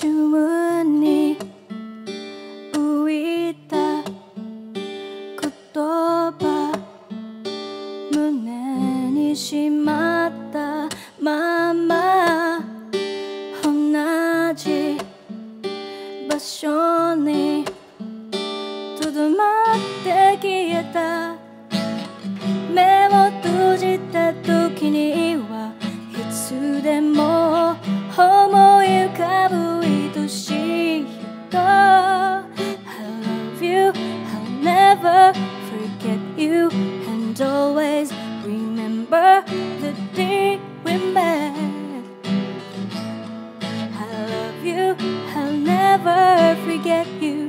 宙に浮いた言葉胸にしまったまま同じ場所にとどまって消えた forget you and always remember the day we met. I love you I'll never forget you